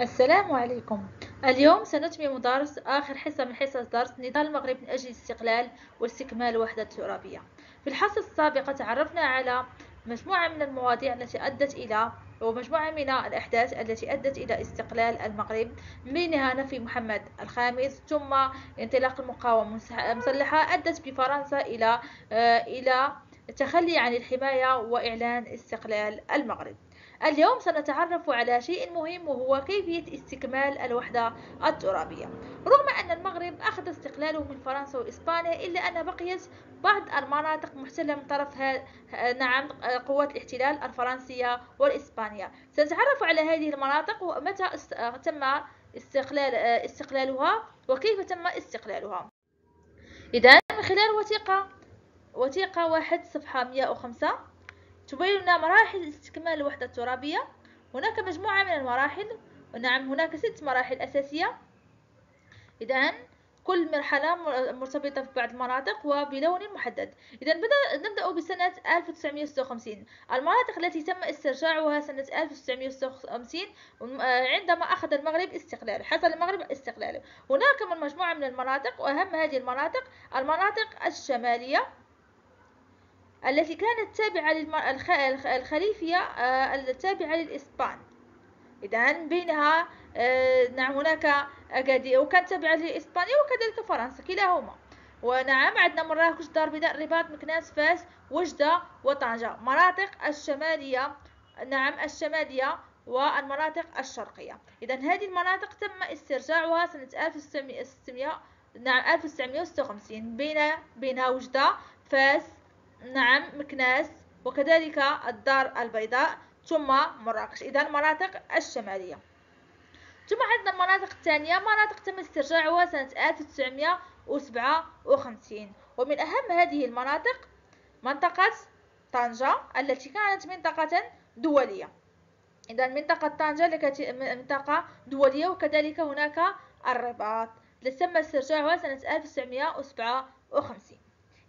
السلام عليكم. اليوم سنتمم درس آخر حصة من حصص درس نضال المغرب من أجل الاستقلال واستكمال الوحدة الترابية في الحصة السابقة تعرفنا على مجموعة من المواضيع التي أدت إلى ومجموعة من الأحداث التي أدت إلى استقلال المغرب من بينها نفي محمد الخامس ثم انطلاق المقاومة. المسلحة أدت بفرنسا إلى آه، إلى التخلي عن الحماية وإعلان استقلال المغرب. اليوم سنتعرف على شيء مهم وهو كيفية استكمال الوحدة الترابية. رغم أن المغرب أخذ استقلاله من فرنسا وإسبانيا إلا أن بقيت بعض المناطق محتلة من طرف نعم قوات الاحتلال الفرنسية والإسبانية. سنتعرف على هذه المناطق ومتى تم استقلال استقلالها وكيف تم استقلالها. إذا من خلال وثيقة وثيقة واحد صفحة 105 تبين لنا مراحل استكمال الوحدة الترابية. هناك مجموعة من المراحل. ونعم هناك ست مراحل أساسية. إذا كل مرحلة مرتبطة في بعض المناطق وبلون محدد. إذا بدأ نبدأ بسنة 1956 المناطق التي تم استرجاعها سنة 1956 عندما أخذ المغرب استقلاله حصل المغرب استقلاله هناك من مجموعة من المناطق وأهم هذه المناطق المناطق الشمالية. التي كانت تابعة للخليفية آه، التابعة للإسبان. إذا بينها آه، نعم هناك أكادي وكانت تابعة لإسبانيا وكذلك فرنسا كلاهما. ونعم عندنا مراكش دار بيضاء الرباط مكناس فاس وجدة وطنجة. مناطق الشمالية نعم الشمالية والمناطق الشرقية. إذا هذه المناطق تم استرجاعها سنة 1600 نعم 1956 بين بينها وجدة فاس نعم مكناس. وكذلك الدار البيضاء. ثم مراكش. إذا المناطق الشمالية. ثم عندنا المناطق الثانية. مناطق تم استرجاعها سنة 1957 ومن أهم هذه المناطق منطقة طنجة التي كانت منطقة دولية. إذا منطقة طنجة منطقة دولية وكذلك هناك الرباط. التي تم استرجاعها سنة 1957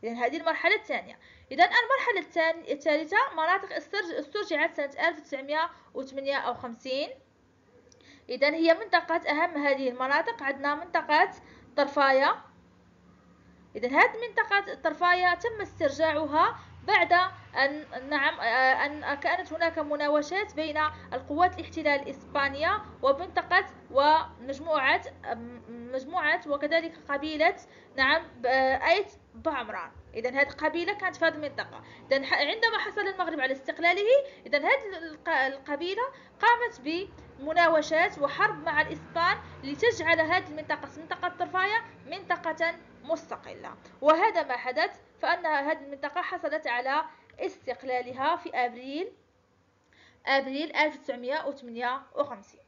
إذا هذه المرحلة الثانية. إذا المرحلة الثالثة مناطق استرجعت سنة 1958 إذا هي منطقة أهم هذه المناطق. عندنا منطقة طرفاية إذا هذه منطقة طرفاية تم استرجاعها بعد أن نعم أن كانت هناك مناوشات بين القوات الاحتلال الإسبانية ومنطقة ومجموعة مجموعة وكذلك قبيلة نعم أيت بعمران. اذا هذه القبيلة كانت في هذه المنطقة. اذا عندما حصل المغرب على استقلاله اذا هذه القبيلة قامت بمناوشات وحرب مع الإسبان لتجعل هذه المنطقة منطقة طرفاية منطقة مستقلة. وهذا ما حدث فأن هذه المنطقة حصلت على استقلالها في أبريل أبريل 1958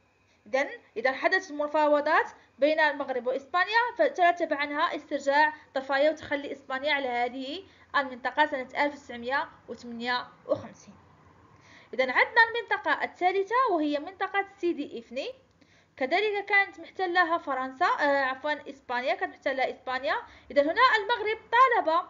إذا إذا حدثت المفاوضات بين المغرب وإسبانيا فترتب عنها استرجاع طفايا وتخلي إسبانيا على هذه المنطقة سنة 1958 إذا عندنا المنطقة الثالثة وهي منطقة سيدي إفني. كذلك كانت محتلها فرنسا آه عفوا إسبانيا كانت محتلها إسبانيا. إذا هنا المغرب طالب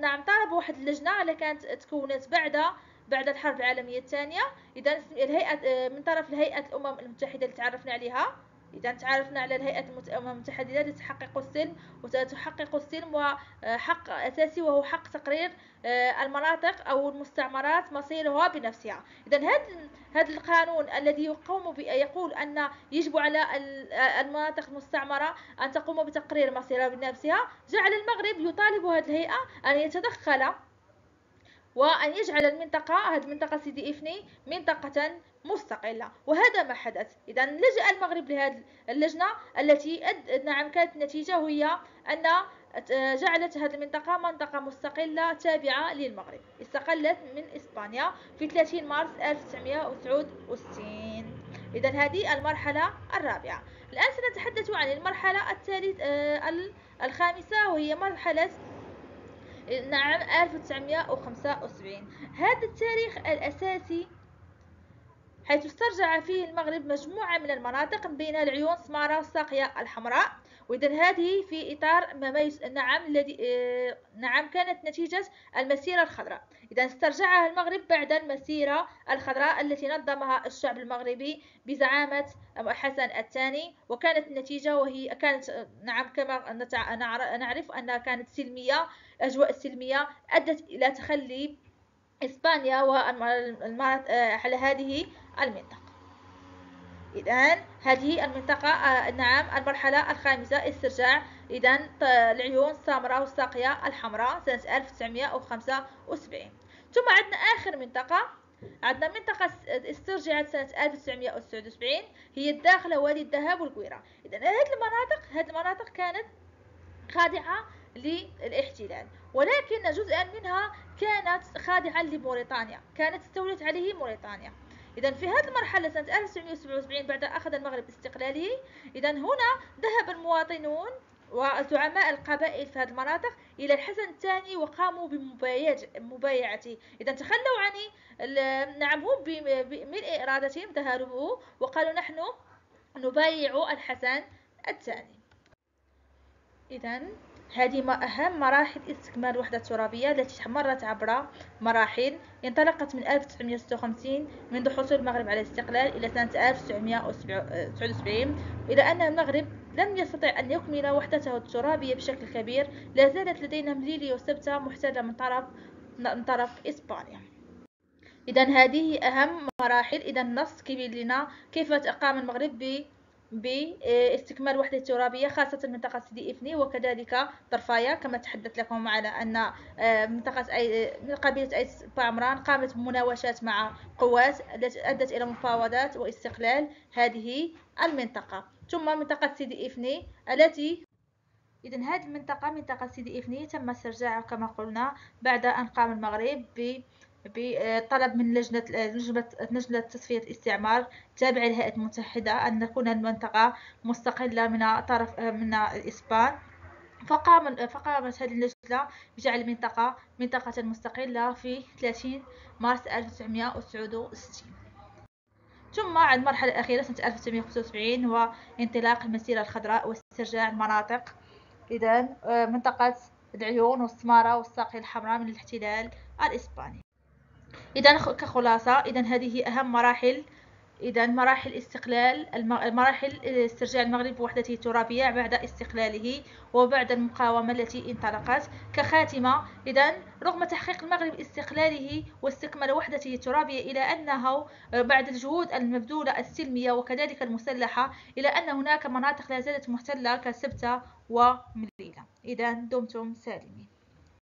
نعم طالب واحد اللجنة اللي كانت تكونت بعد بعد الحرب العالمية الثانية. إذا الهيئة آه، من طرف الهيئة الأمم المتحدة اللي تعرفنا عليها. إذا تعرفنا على الهيئة الأمم المتحدة لتحقق السلم وتحقق السلم وحق أساسي وهو حق تقرير آه، المناطق أو المستعمرات مصيرها بنفسها. إذا هذا هذا القانون الذي يقوم يقول أن يجب على المناطق المستعمرة أن تقوم بتقرير مصيرها بنفسها جعل المغرب يطالب هذه الهيئة أن يتدخل وأن يجعل المنطقة هذه المنطقة سيدي إفني منطقة مستقلة. وهذا ما حدث. إذا لجأ المغرب لهذه اللجنة التي أد... نعم كانت النتيجة وهي أن جعلت هذه المنطقة منطقة مستقلة تابعة للمغرب. استقلت من إسبانيا في 30 مارس 1969 إذا هذه المرحلة الرابعة. الآن سنتحدث عن المرحلة الثالث آه، الخامسة وهي مرحلة نعم 1975 هذا التاريخ الأساسي حيث استرجع فيه المغرب مجموعة من المناطق بين العيون سمارة والساقية الحمراء. وإذا هذه في إطار ما نعم الذي آه، نعم كانت نتيجة المسيرة الخضراء. إذا استرجعها المغرب بعد المسيرة الخضراء التي نظمها الشعب المغربي بزعامة حسن الثاني. وكانت النتيجة وهي كانت نعم كما نعرف أنها كانت سلمية أجواء سلمية أدت إلى تخلي إسبانيا على هذه المنطقة. إذا هذه المنطقة آه، نعم المرحلة الخامسة استرجاع. إذا العيون السامراء والساقية الحمراء سنة 1975 ثم عندنا آخر منطقة. عندنا منطقة استرجعت سنة 1979 هي الداخلة وادي الذهب والقويرة. إذا هذه المناطق هذه المناطق كانت خاضعة للاحتلال. ولكن جزءا منها كانت خاضعة لموريتانيا كانت استولت عليه موريتانيا. إذا في هذه المرحلة سنة 1977 بعد أخذ المغرب استقلاله إذا هنا ذهب المواطنون وزعماء القبائل في هذه المناطق إلى الحسن الثاني وقاموا بمبايعته إذا تخلوا عن نعم هم بملء إرادتهم ذهبوا وقالوا نحن نبايع الحسن الثاني. إذا هذه أهم مراحل استكمال الوحدة الترابية التي مرت عبر مراحل انطلقت من 1956 منذ حصول المغرب على الاستقلال إلى سنة 1979 إلى أن المغرب لم يستطع أن يكمل وحدته الترابية بشكل كبير لا زالت لدينا مليليا وسبتة محتلة من طرف من طرف إسبانيا. إذا هذه أهم مراحل. إذا النص كيبين لنا كيف قام المغرب باستكمال وحدة ترابية خاصة منطقة سيدي إفني وكذلك طرفايا كما تحدثت لكم على أن آه، منطقة أي قبيلة أيس بعمران قامت بمناوشات مع قوات التي أدت إلى مفاوضات واستقلال هذه المنطقة. ثم منطقة سيدي إفني التي إذا هذه المنطقة منطقة سيدي إفني تم استرجاعها كما قلنا بعد أن قام المغرب ب بطلب من لجنة لجنة تصفية الاستعمار تابعة للهيئة المتحدة أن تكون المنطقة مستقلة من طرف من الإسبان فقام فقامت هذه اللجنة بجعل المنطقة منطقة مستقلة في 30 مارس 1969 ثم عند المرحلة الأخيرة سنة 1975 هو انطلاق المسيرة الخضراء واسترجاع المناطق. إذا آه، منطقة العيون والسمارة والساقية الحمراء من الاحتلال الإسباني. إذا كخلاصة إذا هذه أهم مراحل. إذا مراحل استقلال مراحل استرجاع المغرب بوحدته الترابية بعد استقلاله وبعد المقاومة التي انطلقت. كخاتمة إذا رغم تحقيق المغرب استقلاله واستكمال وحدته الترابية إلى أنه بعد الجهود المبذولة السلمية وكذلك المسلحة إلى أن هناك مناطق لا زالت محتلة كسبتة ومليلة. إذا دمتم سالمين.